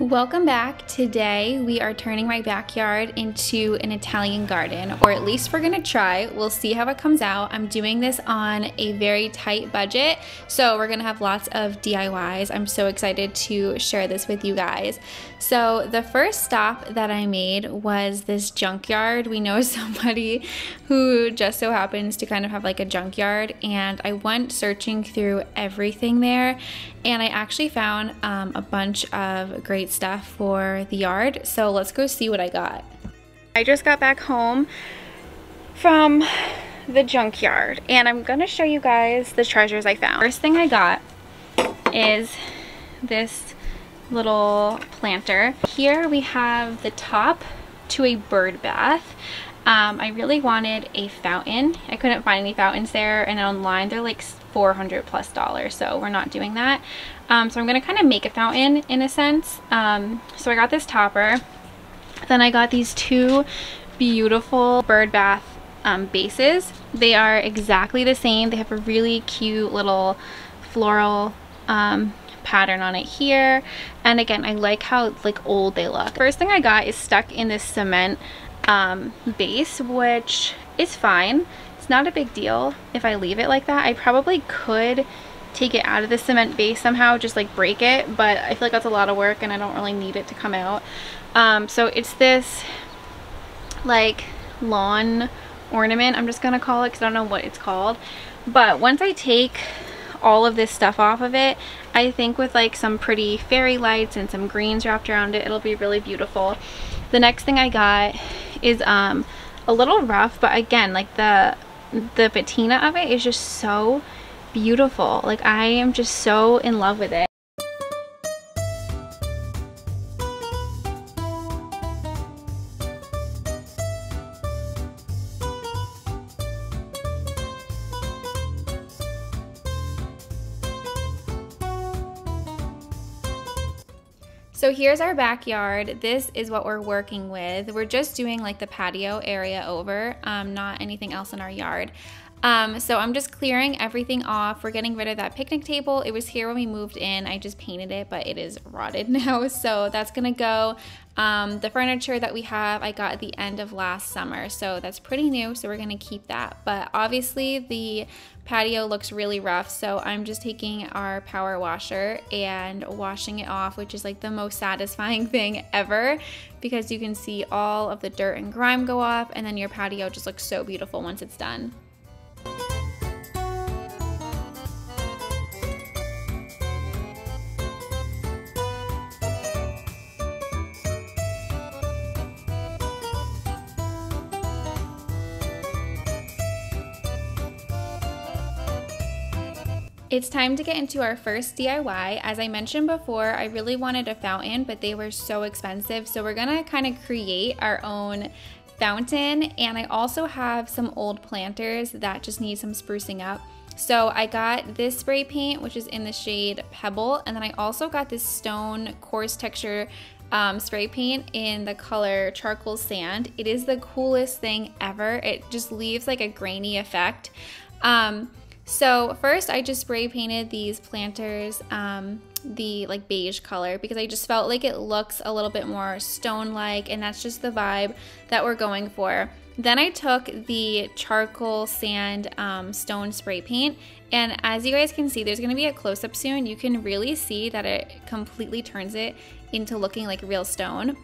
Welcome back. Today we are turning my backyard into an Italian garden, or at least we're gonna try. We'll see how it comes out. I'm doing this on a very tight budget, so we're gonna have lots of DIYs. I'm so excited to share this with you guys. So the first stop that I made was this junkyard. We know somebody who just so happens to kind of have like a junkyard, and I went searching through everything there, and I actually found um, a bunch of great great stuff for the yard. So let's go see what I got. I just got back home from the junkyard and I'm gonna show you guys the treasures I found. First thing I got is this little planter. Here we have the top to a bird bath. Um, I really wanted a fountain. I couldn't find any fountains there and online they're like 400 plus dollars so we're not doing that. Um, so I'm going to kind of make a fountain in a sense. Um, so I got this topper. Then I got these two beautiful bird bath um, bases. They are exactly the same. They have a really cute little floral um, pattern on it here. And again, I like how like old they look. First thing I got is stuck in this cement um, base, which is fine. It's not a big deal if I leave it like that. I probably could take it out of the cement base somehow, just like break it, but I feel like that's a lot of work and I don't really need it to come out. Um, so it's this like lawn ornament, I'm just gonna call it because I don't know what it's called. But once I take all of this stuff off of it, I think with like some pretty fairy lights and some greens wrapped around it, it'll be really beautiful. The next thing I got is um, a little rough, but again, like the the patina of it is just so beautiful. Like I am just so in love with it. So here's our backyard. This is what we're working with. We're just doing like the patio area over, um, not anything else in our yard. Um, so I'm just clearing everything off. We're getting rid of that picnic table. It was here when we moved in. I just painted it, but it is rotted now. So that's gonna go. Um, the furniture that we have, I got at the end of last summer. So that's pretty new, so we're gonna keep that. But obviously the patio looks really rough so I'm just taking our power washer and washing it off which is like the most satisfying thing ever because you can see all of the dirt and grime go off and then your patio just looks so beautiful once it's done. It's time to get into our first DIY. As I mentioned before, I really wanted a fountain, but they were so expensive. So we're gonna kind of create our own fountain. And I also have some old planters that just need some sprucing up. So I got this spray paint, which is in the shade Pebble. And then I also got this stone coarse texture um, spray paint in the color charcoal sand. It is the coolest thing ever. It just leaves like a grainy effect. Um, so first I just spray painted these planters um, the like beige color because I just felt like it looks a little bit more stone-like and that's just the vibe that we're going for. Then I took the charcoal sand um, stone spray paint and as you guys can see, there's gonna be a close-up soon. You can really see that it completely turns it into looking like real stone.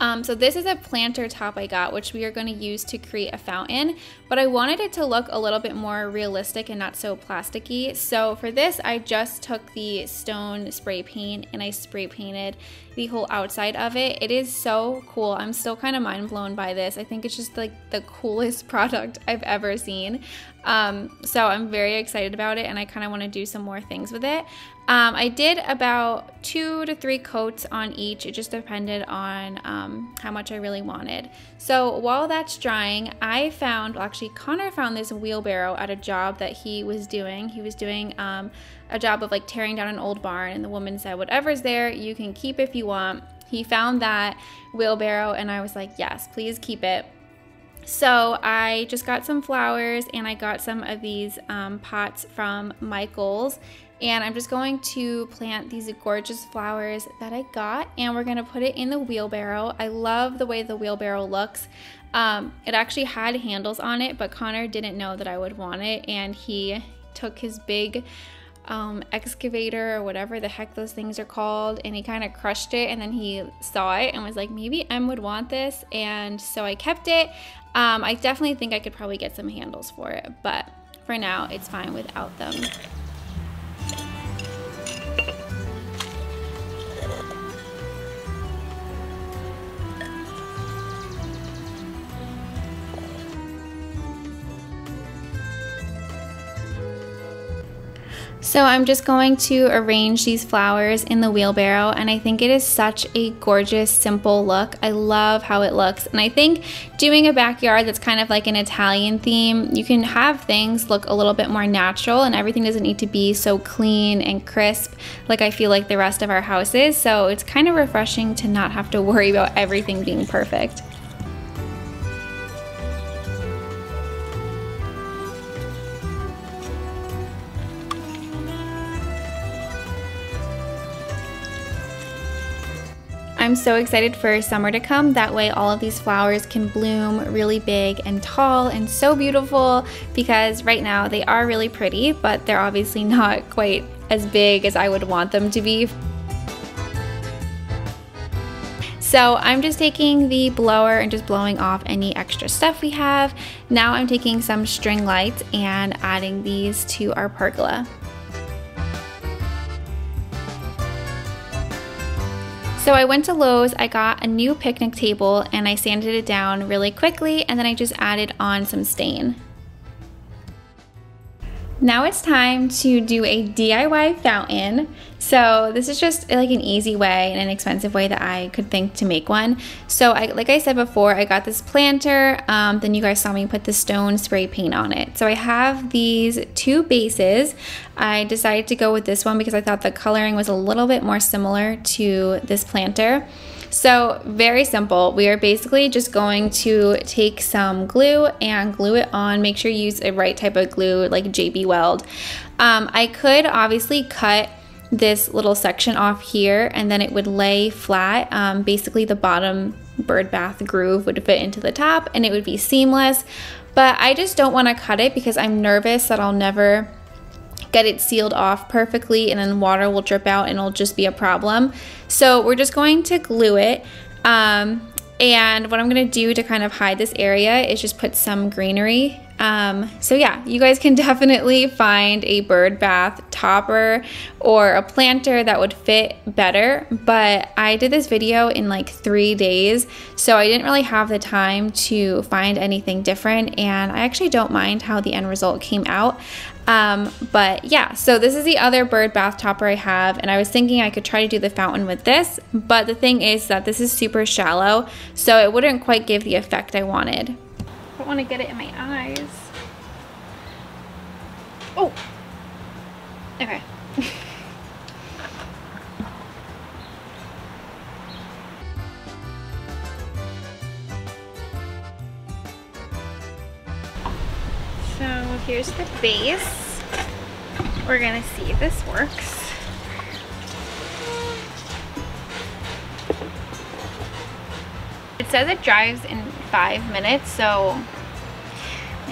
Um, so this is a planter top I got, which we are going to use to create a fountain, but I wanted it to look a little bit more realistic and not so plasticky. So for this, I just took the stone spray paint and I spray painted the whole outside of it. It is so cool. I'm still kind of mind blown by this. I think it's just like the coolest product I've ever seen. Um, so I'm very excited about it and I kind of want to do some more things with it. Um, I did about two to three coats on each. It just depended on um, how much I really wanted. So while that's drying, I found, well actually Connor found this wheelbarrow at a job that he was doing. He was doing um, a job of like tearing down an old barn and the woman said, whatever's there, you can keep if you want. He found that wheelbarrow and I was like, yes, please keep it. So I just got some flowers and I got some of these um, pots from Michaels And I'm just going to plant these gorgeous flowers that I got and we're gonna put it in the wheelbarrow. I love the way the wheelbarrow looks. Um, it actually had handles on it, but Connor didn't know that I would want it and he took his big um, excavator or whatever the heck those things are called and he kind of crushed it and then he saw it and was like maybe Em would want this and so I kept it. Um, I definitely think I could probably get some handles for it but for now it's fine without them So I'm just going to arrange these flowers in the wheelbarrow and I think it is such a gorgeous, simple look. I love how it looks. And I think doing a backyard that's kind of like an Italian theme, you can have things look a little bit more natural and everything doesn't need to be so clean and crisp like I feel like the rest of our house is. So it's kind of refreshing to not have to worry about everything being perfect. I'm so excited for summer to come. That way all of these flowers can bloom really big and tall and so beautiful because right now they are really pretty, but they're obviously not quite as big as I would want them to be. So I'm just taking the blower and just blowing off any extra stuff we have. Now I'm taking some string lights and adding these to our pergola. So I went to Lowe's, I got a new picnic table and I sanded it down really quickly and then I just added on some stain. Now it's time to do a DIY fountain. So this is just like an easy way and an expensive way that I could think to make one. So I, like I said before, I got this planter, um, then you guys saw me put the stone spray paint on it. So I have these two bases. I decided to go with this one because I thought the coloring was a little bit more similar to this planter. So very simple. We are basically just going to take some glue and glue it on. Make sure you use a right type of glue like JB Weld. Um, I could obviously cut this little section off here and then it would lay flat. Um, basically the bottom bird bath groove would fit into the top and it would be seamless. But I just don't want to cut it because I'm nervous that I'll never get it sealed off perfectly and then water will drip out and it'll just be a problem. So we're just going to glue it. Um, and what I'm gonna do to kind of hide this area is just put some greenery. Um, so yeah, you guys can definitely find a bird bath topper or a planter that would fit better. But I did this video in like three days, so I didn't really have the time to find anything different. And I actually don't mind how the end result came out. Um, but yeah, so this is the other bird bath topper I have, and I was thinking I could try to do the fountain with this, but the thing is that this is super shallow, so it wouldn't quite give the effect I wanted. Want to get it in my eyes. Oh! Okay. So here's the base. We're gonna see if this works. It says it dries in five minutes, so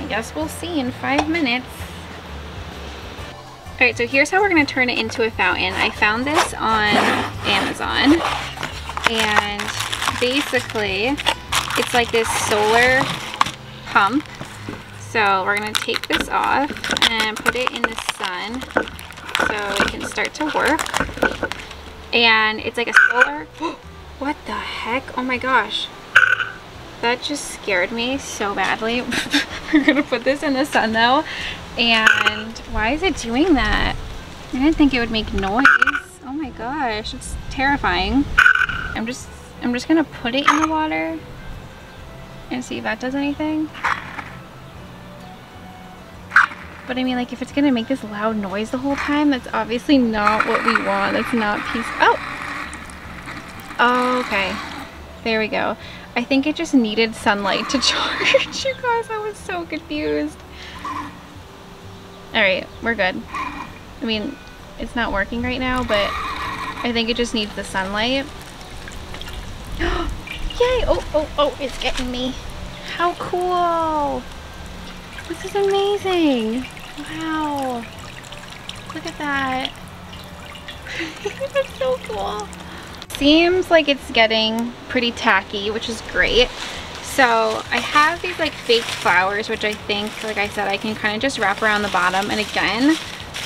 guess we'll see in five minutes. All right, so here's how we're gonna turn it into a fountain. I found this on Amazon, and basically, it's like this solar pump so we're to take this off and put it in the sun so it can start to work. And it's like a solar... what the heck? Oh my gosh. That just scared me so badly. we're to put this in the sun though. And why is it doing that? I didn't think it would make noise. Oh my gosh, it's terrifying. I'm just I'm just gonna put it in the water and see if that does anything. But I mean, like, if it's gonna make this loud noise the whole time, that's obviously not what we want. That's not peace. Oh! Okay. There we go. I think it just needed sunlight to charge. you guys, I was so confused. Alright, we're good. I mean, it's not working right now, but I think it just needs the sunlight. Yay! Oh, oh, oh, it's getting me. How cool! This is amazing. Wow. Look at that. That's so cool. Seems like it's getting pretty tacky, which is great. So I have these like fake flowers, which I think, like I said, I can kind of just wrap around the bottom. And again,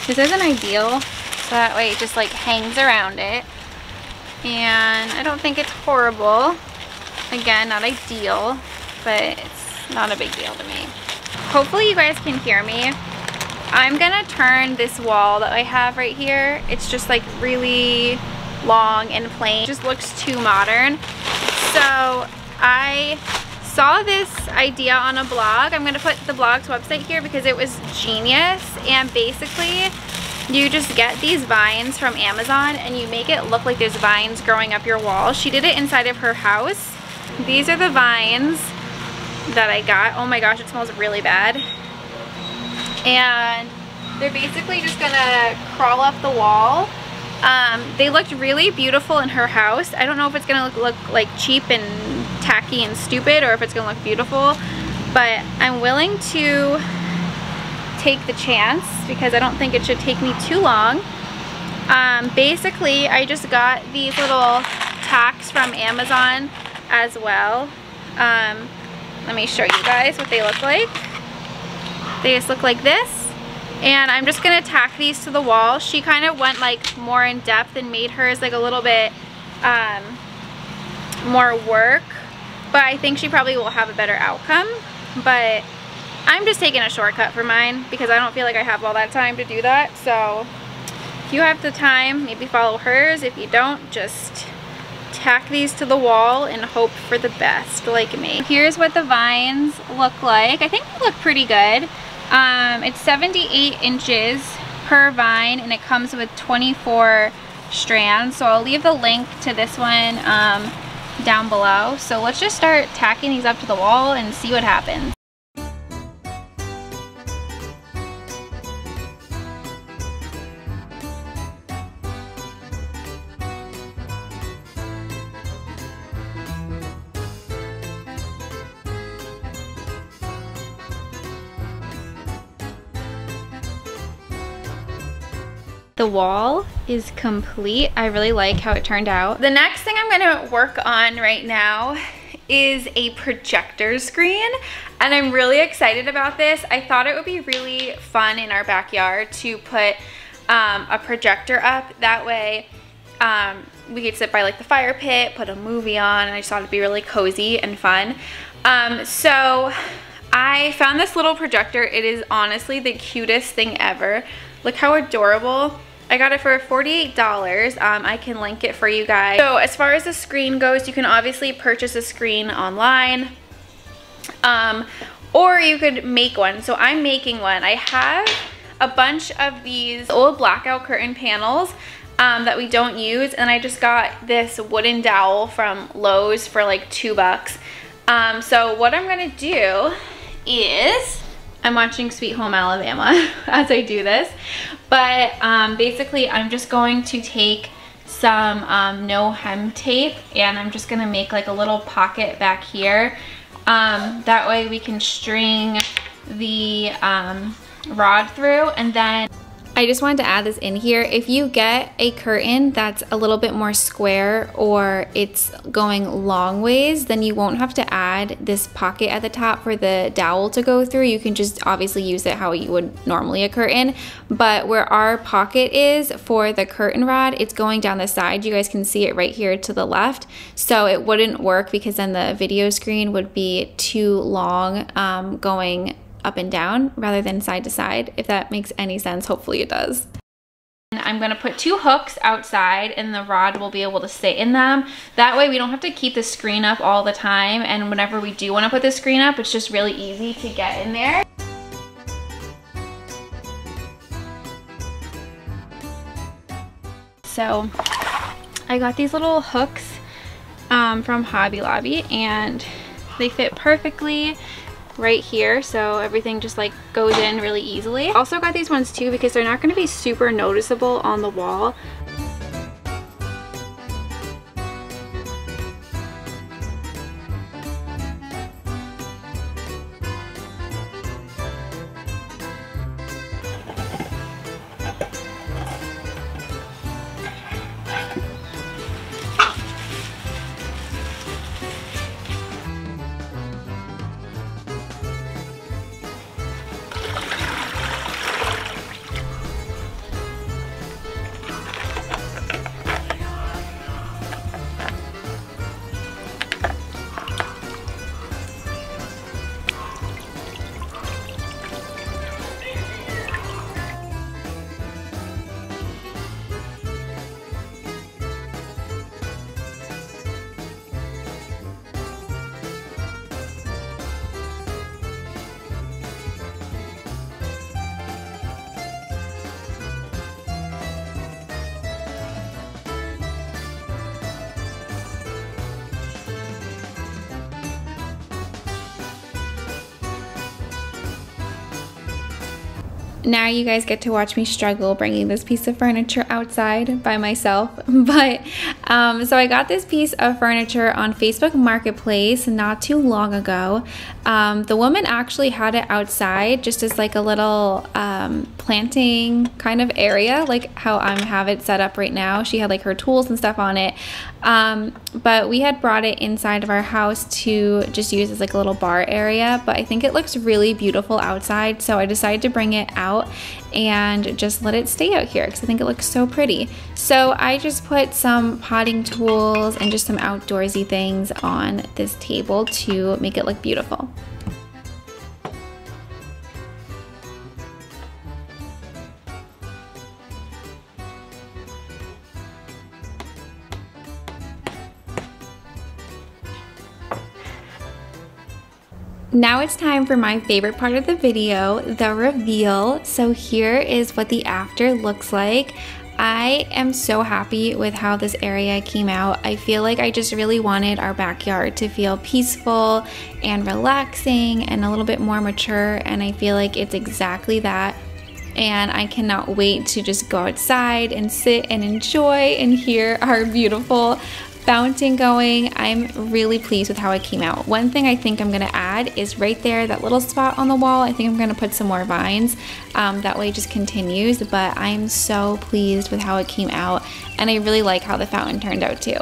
this isn't ideal. So that way it just like hangs around it. And I don't think it's horrible. Again, not ideal, but it's not a big deal to me. Hopefully you guys can hear me. I'm gonna turn this wall that I have right here. It's just like really long and plain. It just looks too modern. So I saw this idea on a blog. I'm gonna put the blog's website here because it was genius and basically you just get these vines from Amazon and you make it look like there's vines growing up your wall. She did it inside of her house. These are the vines that I got. Oh my gosh, it smells really bad. And they're basically just gonna crawl up the wall um, they looked really beautiful in her house. I don't know if it's gonna look, look like cheap and tacky and stupid or if it's gonna look beautiful, but I'm willing to take the chance because I don't think it should take me too long. Um, basically, I just got these little tacks from Amazon as well. Um, let me show you guys what they look like. They just look like this and I'm just gonna tack these to the wall. She kind of went like more in depth and made hers like a little bit um, more work, but I think she probably will have a better outcome. But I'm just taking a shortcut for mine because I don't feel like I have all that time to do that. So if you have the time, maybe follow hers. If you don't, just tack these to the wall and hope for the best like me. Here's what the vines look like. I think they look pretty good. Um, it's 78 inches per vine and it comes with 24 strands. So I'll leave the link to this one um, down below. So let's just start tacking these up to the wall and see what happens. The wall is complete. I really like how it turned out. The next thing I'm gonna work on right now is a projector screen and I'm really excited about this. I thought it would be really fun in our backyard to put um, a projector up. That way um, we could sit by like the fire pit, put a movie on, and I just thought it'd be really cozy and fun. Um, so I found this little projector. It is honestly the cutest thing ever. Look how adorable. I got it for $48. Um, I can link it for you guys. So as far as the screen goes, you can obviously purchase a screen online. Um, or you could make one. So I'm making one. I have a bunch of these old blackout curtain panels um, that we don't use. And I just got this wooden dowel from Lowe's for like two bucks. Um, so what I'm gonna do is I'm watching Sweet Home Alabama as I do this. But um, basically, I'm just going to take some um, no hem tape and I'm just gonna make like a little pocket back here. Um, that way we can string the um, rod through and then I just wanted to add this in here. If you get a curtain that's a little bit more square or it's going long ways, then you won't have to add this pocket at the top for the dowel to go through. You can just obviously use it how you would normally a curtain. But where our pocket is for the curtain rod, it's going down the side. You guys can see it right here to the left. So it wouldn't work because then the video screen would be too long um, going up and down rather than side to side, if that makes any sense. Hopefully it does. And I'm gonna put two hooks outside and the rod will be able to sit in them. That way we don't have to keep the screen up all the time and whenever we do wanna put the screen up, it's just really easy to get in there. So I got these little hooks um, from Hobby Lobby and they fit perfectly right here so everything just like goes in really easily. Also got these ones too because they're not going to be super noticeable on the wall now you guys get to watch me struggle bringing this piece of furniture outside by myself. But um, so I got this piece of furniture on Facebook Marketplace not too long ago. Um, the woman actually had it outside just as like a little um, planting kind of area, like how I am have it set up right now. She had like her tools and stuff on it. Um, but we had brought it inside of our house to just use as like a little bar area. But I think it looks really beautiful outside. So I decided to bring it out and just let it stay out here because I think it looks so pretty. So I just put some potting tools and just some outdoorsy things on this table to make it look beautiful. Now it's time for my favorite part of the video, the reveal. So here is what the after looks like. I am so happy with how this area came out. I feel like I just really wanted our backyard to feel peaceful and relaxing and a little bit more mature and I feel like it's exactly that and I cannot wait to just go outside and sit and enjoy and hear our beautiful fountain going. I'm really pleased with how it came out. One thing I think I'm gonna add is right there, that little spot on the wall, I think I'm gonna put some more vines. Um, that way it just continues, but I'm so pleased with how it came out and I really like how the fountain turned out too.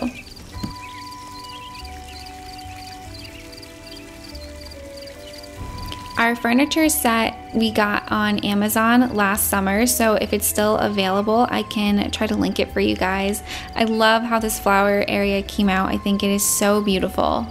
Our furniture set we got on Amazon last summer, so if it's still available, I can try to link it for you guys. I love how this flower area came out. I think it is so beautiful.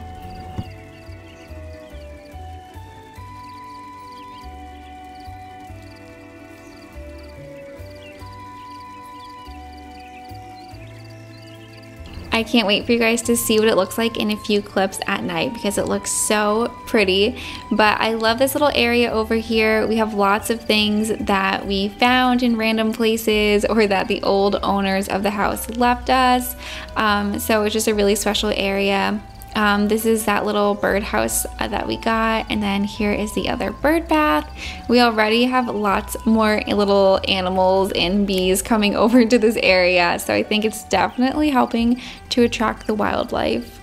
I can't wait for you guys to see what it looks like in a few clips at night because it looks so pretty. But I love this little area over here. We have lots of things that we found in random places or that the old owners of the house left us. Um, so it's just a really special area. Um, this is that little birdhouse uh, that we got, and then here is the other bird bath. We already have lots more little animals and bees coming over to this area, so I think it's definitely helping to attract the wildlife.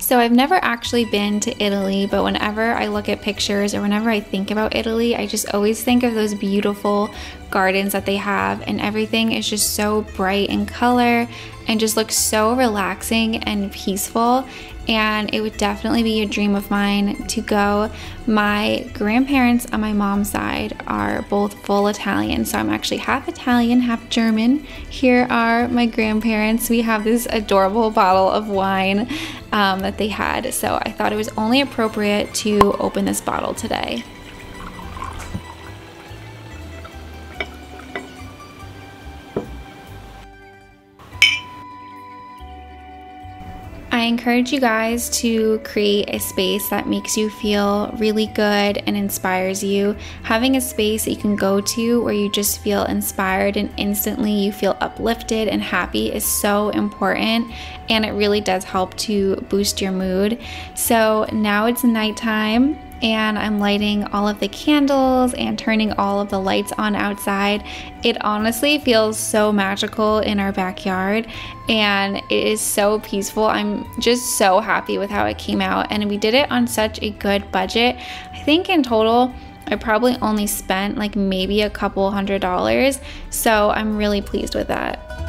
So I've never actually been to Italy, but whenever I look at pictures or whenever I think about Italy, I just always think of those beautiful gardens that they have and everything is just so bright in color and just looks so relaxing and peaceful and it would definitely be a dream of mine to go. My grandparents on my mom's side are both full Italian, so I'm actually half Italian, half German. Here are my grandparents. We have this adorable bottle of wine um, that they had, so I thought it was only appropriate to open this bottle today. Encourage you guys to create a space that makes you feel really good and inspires you. Having a space that you can go to where you just feel inspired and instantly you feel uplifted and happy is so important and it really does help to boost your mood. So now it's nighttime and I'm lighting all of the candles and turning all of the lights on outside. It honestly feels so magical in our backyard and it is so peaceful. I'm just so happy with how it came out and we did it on such a good budget. I think in total, I probably only spent like maybe a couple hundred dollars, so I'm really pleased with that.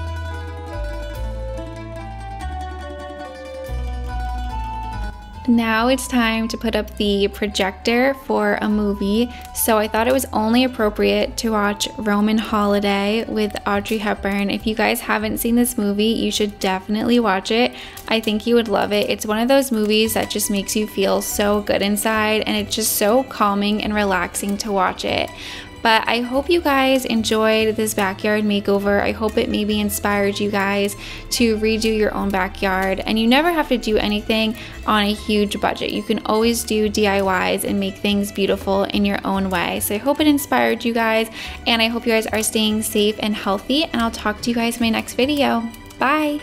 Now it's time to put up the projector for a movie, so I thought it was only appropriate to watch Roman Holiday with Audrey Hepburn. If you guys haven't seen this movie, you should definitely watch it. I think you would love it. It's one of those movies that just makes you feel so good inside, and it's just so calming and relaxing to watch it. But I hope you guys enjoyed this backyard makeover. I hope it maybe inspired you guys to redo your own backyard. And you never have to do anything on a huge budget. You can always do DIYs and make things beautiful in your own way. So I hope it inspired you guys and I hope you guys are staying safe and healthy and I'll talk to you guys in my next video. Bye!